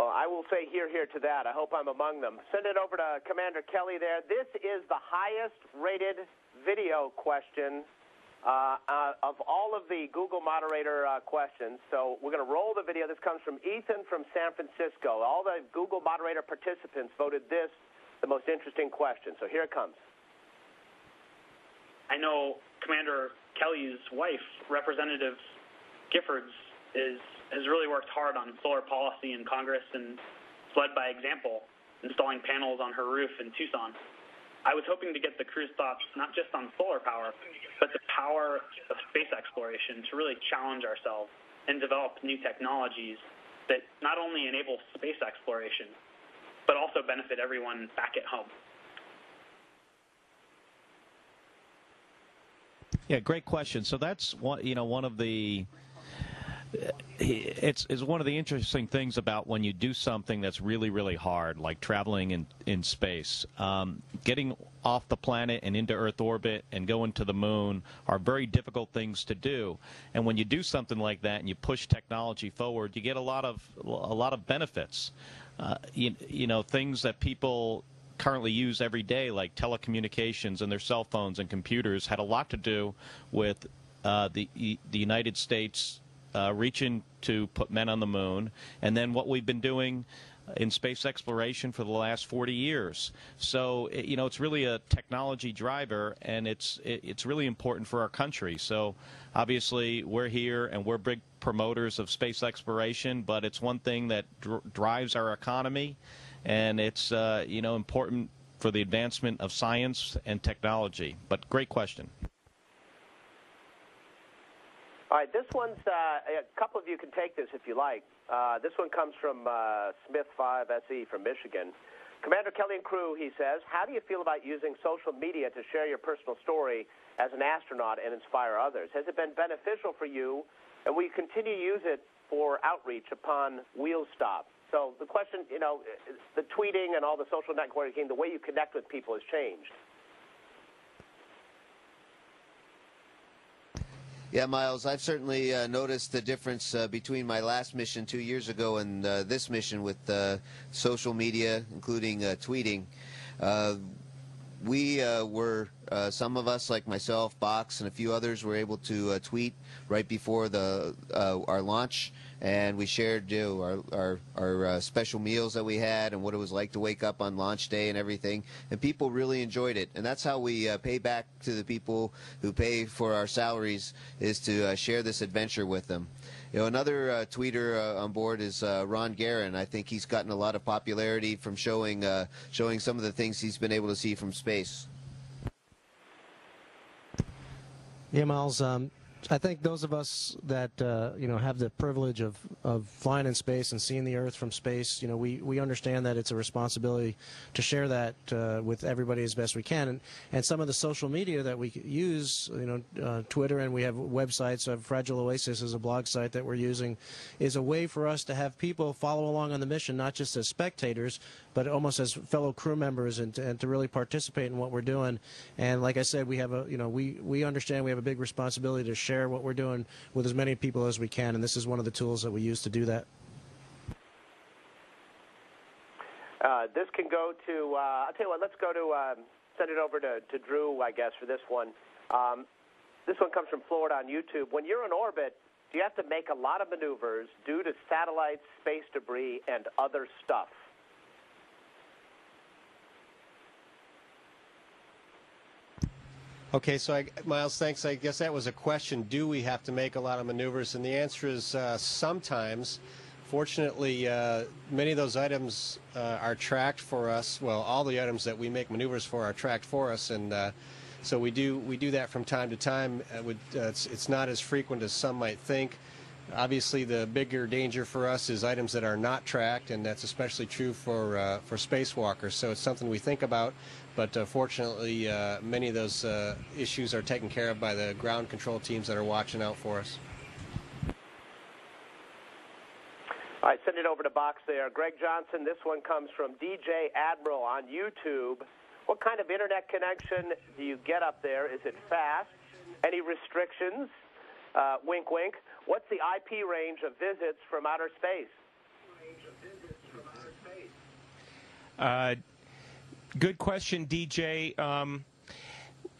Well, I will say here, here to that. I hope I'm among them. Send it over to Commander Kelly there. This is the highest rated video question uh, uh, of all of the Google moderator uh, questions. So we're going to roll the video. This comes from Ethan from San Francisco. All the Google moderator participants voted this the most interesting question. So here it comes. I know Commander Kelly's wife, Representative Giffords, is has really worked hard on solar policy in Congress and led by example, installing panels on her roof in Tucson. I was hoping to get the crew's thoughts not just on solar power, but the power of space exploration to really challenge ourselves and develop new technologies that not only enable space exploration, but also benefit everyone back at home. Yeah, great question. So that's one, you know, one of the it's, it's one of the interesting things about when you do something that's really, really hard, like traveling in, in space. Um, getting off the planet and into Earth orbit and going to the moon are very difficult things to do. And when you do something like that and you push technology forward, you get a lot of a lot of benefits. Uh, you, you know, things that people currently use every day, like telecommunications and their cell phones and computers, had a lot to do with uh, the the United States uh, reaching to put men on the moon, and then what we've been doing in space exploration for the last 40 years. So, you know, it's really a technology driver, and it's it's really important for our country. So, obviously, we're here and we're big promoters of space exploration, but it's one thing that dr drives our economy, and it's uh, you know important for the advancement of science and technology. But great question. All right, this one's uh, a couple of you can take this if you like. Uh, this one comes from uh, Smith 5 SE from Michigan. Commander Kelly and crew, he says, how do you feel about using social media to share your personal story as an astronaut and inspire others? Has it been beneficial for you, and will you continue to use it for outreach upon wheel stop? So the question, you know, the tweeting and all the social networking, the way you connect with people has changed. Yeah, Miles, I've certainly uh, noticed the difference uh, between my last mission two years ago and uh, this mission with uh, social media, including uh, tweeting. Uh, we were, some of us, like myself, Box, and a few others, were able to tweet right before the our launch and we shared you know, our our, our uh, special meals that we had and what it was like to wake up on launch day and everything. And people really enjoyed it, and that's how we uh, pay back to the people who pay for our salaries is to uh, share this adventure with them. You know, another uh, tweeter uh, on board is uh, Ron Garan. I think he's gotten a lot of popularity from showing showing some of the things he's been able to see from space. Yeah, Miles. Um, I think those of us that uh, you know have the privilege of, of flying in space and seeing the Earth from space, you know, we, we understand that it's a responsibility to share that uh, with everybody as best we can. And, and some of the social media that we use, you know, uh, Twitter and we have websites. So Fragile Oasis is a blog site that we're using, is a way for us to have people follow along on the mission, not just as spectators, but almost as fellow crew members and to, and to really participate in what we're doing. And like I said, we have a you know we we understand we have a big responsibility to share what we're doing with as many people as we can, and this is one of the tools that we use to do that. Uh, this can go to, uh, I'll tell you what, let's go to, um, send it over to, to Drew, I guess, for this one. Um, this one comes from Florida on YouTube. When you're in orbit, do you have to make a lot of maneuvers due to satellites, space debris, and other stuff? Okay, so I, Miles, thanks. I guess that was a question. Do we have to make a lot of maneuvers? And the answer is uh, sometimes. Fortunately, uh, many of those items uh, are tracked for us. Well, all the items that we make maneuvers for are tracked for us, and uh, so we do we do that from time to time. Would, uh, it's, it's not as frequent as some might think. Obviously, the bigger danger for us is items that are not tracked, and that's especially true for uh, for spacewalkers. So it's something we think about. But uh, fortunately, uh, many of those uh, issues are taken care of by the ground control teams that are watching out for us. All right, send it over to Box there. Greg Johnson, this one comes from DJ Admiral on YouTube. What kind of internet connection do you get up there? Is it fast? Any restrictions? Uh, wink, wink. What's the IP range of visits from outer space? Uh, good question, DJ. Um,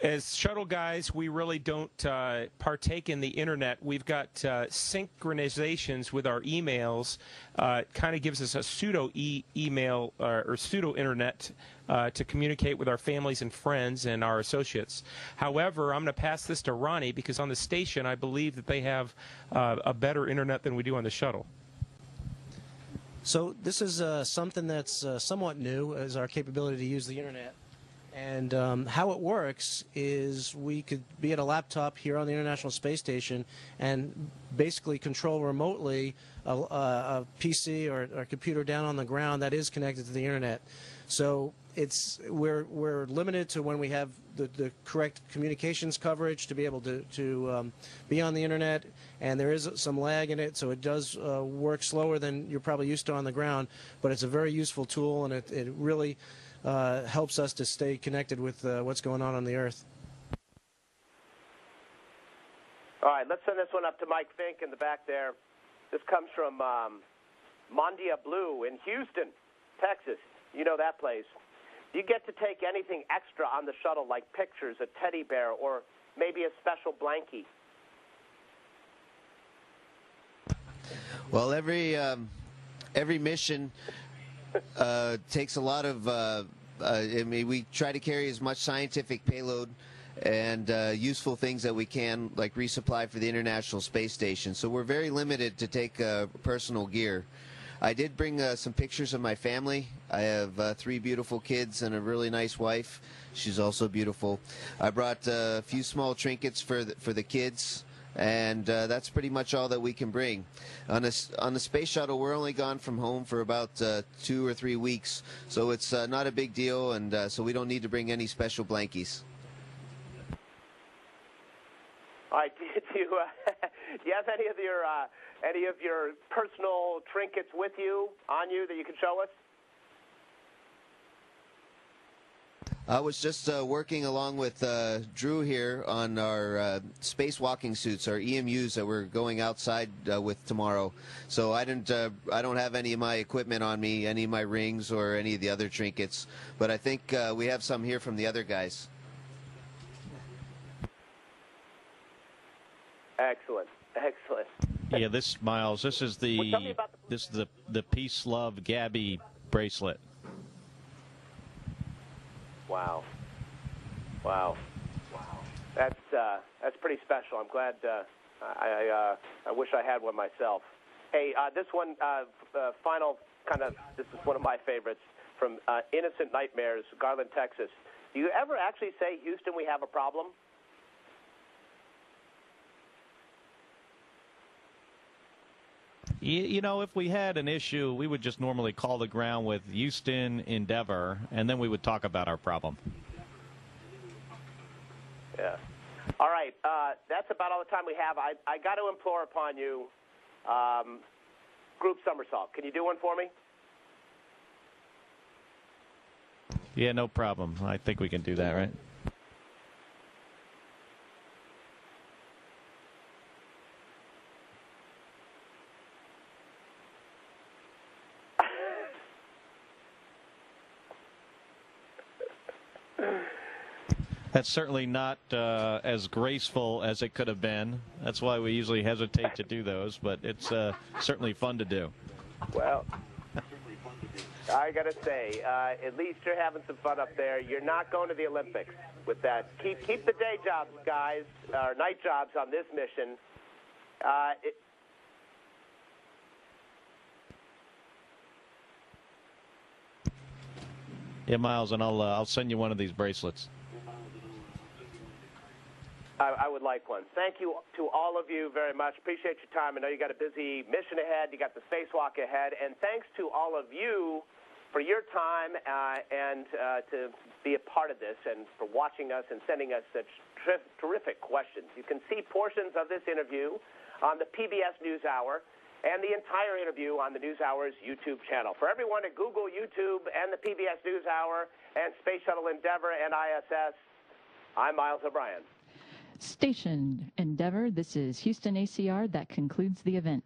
as shuttle guys, we really don't uh, partake in the internet. We've got uh, synchronizations with our emails. Uh, kind of gives us a pseudo e- email uh, or pseudo internet uh, to communicate with our families and friends and our associates. However, I'm going to pass this to Ronnie because on the station, I believe that they have uh, a better internet than we do on the shuttle. So this is something that's somewhat new, is our capability to use the internet. And um, how it works is we could be at a laptop here on the International Space Station and basically control remotely a, a, PC or, or, a computer down on the ground that is connected to the internet. So it's we're we're limited to when we have the, the correct communications coverage to be able to to um, be on the internet, and there is some lag in it, so it does uh, work slower than you're probably used to on the ground. But it's a very useful tool, and it, it really uh, helps us to stay connected with uh, what's going on on the Earth. All right, let's send this one up to Mike Fincke in the back there. This comes from um, Mondia Blue in Houston, Texas. You know that place. Do you get to take anything extra on the shuttle, like pictures, a teddy bear, or maybe a special blankie? Well, every um, every mission uh, takes a lot of. Uh, uh, I mean, we try to carry as much scientific payload and uh, useful things that we can, like resupply for the International Space Station. So we're very limited to take uh, personal gear. I did bring uh, some pictures of my family. I have uh, three beautiful kids and a really nice wife. She's also beautiful. I brought uh, a few small trinkets for the, for the kids and uh, that's pretty much all that we can bring. On a, on the space shuttle, we're only gone from home for about uh, two or three weeks, so it's uh, not a big deal, and uh, so we don't need to bring any special blankies. All right, do you, uh, do you have any of your uh, any of your personal trinkets with you on you that you can show us? I was just uh, working along with uh, Drew here on our uh, spacewalking suits, our EMUs that we're going outside uh, with tomorrow. So I didn't, uh, I don't have any of my equipment on me, any of my rings or any of the other trinkets. But I think uh, we have some here from the other guys. Excellent, excellent. Yeah, this Miles, this is the, well, the this is the the peace love Gabby bracelet. Wow. Wow. Wow. That's uh, that's pretty special. I'm glad. Uh, I uh, I wish I had one myself. Hey, uh, this one, uh, uh, final kind of. This is one of my favorites from uh, Innocent Nightmares, Garland, Texas. Do you ever actually say, Houston, we have a problem? You know, if we had an issue, we would just normally call the ground with Houston Endeavour, and then we would talk about our problem. Yeah. All right. Uh, that's about all the time we have. I, I got to implore upon you um, group somersault. Can you do one for me? Yeah, no problem. I think we can do that, right? That's certainly not uh, as graceful as it could have been. That's why we usually hesitate to do those, but it's uh, certainly fun to do. Well, I got to say, uh, at least you're having some fun up there. You're not going to the Olympics with that. Keep keep the day jobs, guys, or night jobs on this mission. Uh, it, yeah, Miles, and I'll uh, I'll send you one of these bracelets. I, I would like one. Thank you to all of you very much. Appreciate your time. I know you got a busy mission ahead. You got the spacewalk ahead, and thanks to all of you for your time uh, and uh, to be a part of this, and for watching us and sending us such terrific questions. You can see portions of this interview on the PBS NewsHour and the entire interview on the NewsHour's YouTube channel. For everyone at Google, YouTube, and the PBS NewsHour, and Space Shuttle Endeavour and ISS, I'm Miles O'Brien. Station Endeavour, this is Houston ACR. That concludes the event.